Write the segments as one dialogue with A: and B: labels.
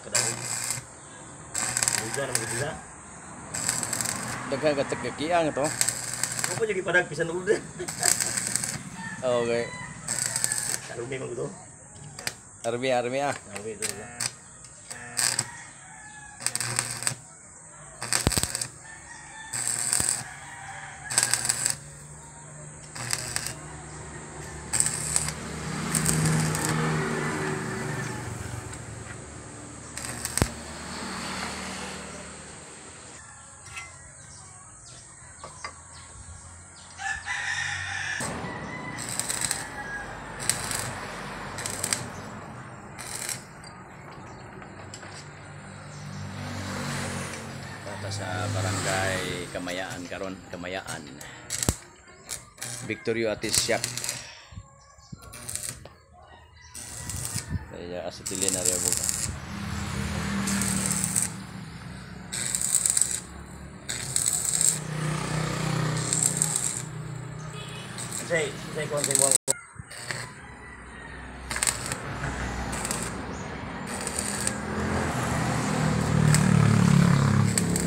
A: kedai. Hujan begitu ya
B: dekat gacek ke kiang
A: tuh kok jadi pada pisan dulu deh? Oh, oke.
B: Okay.
A: armi mah gitu.
B: Armi armi ah.
A: Armi itu ya
B: Data sa barangay Kamayaan karon, Kamayaan. Victorio Atis Shop. Kaya asitilin na rin buka.
A: Say, say ko ang mo.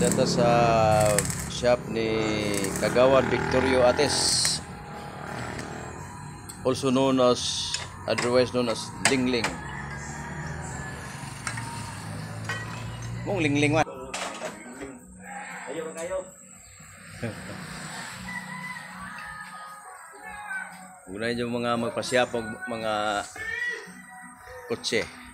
B: Data sa shop ni Kagawan Victorio Atis. Also known as, otherwise known as Lingling. Mong Lingling man.
A: Ayo kayo.
B: Una yung mga magpasyapag mga kotse.